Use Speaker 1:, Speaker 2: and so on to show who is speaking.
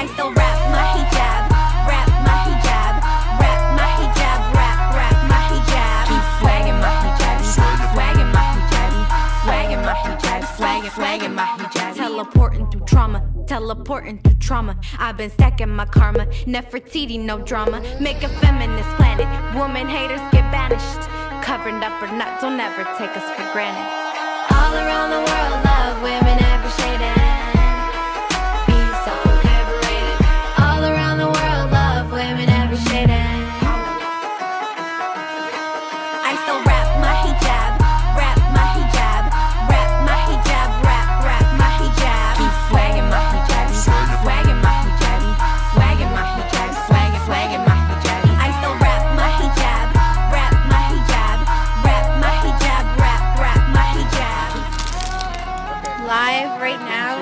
Speaker 1: I still wrap my hijab, wrap my hijab, wrap my hijab, wrap, wrap my hijab. Keep swagging my hijab, swagging my hijab, swagging my hijab, swagging, swagging my hijab. Teleporting through trauma, teleporting through trauma. I've been stacking my karma, Nefertiti, no drama. Make a feminist planet, woman haters get banished. Covered up or not, don't ever take us for granted. All around the world, love women I still wrap my hijab, wrap my hijab, wrap my hijab, wrap, wrap my hijab. Keep swagging my hijab, swagging my hijab, swagging my hijab, swagging, swagging my hijab. I still wrap my hijab, wrap my hijab, wrap my hijab, wrap, wrap my hijab. Live right now.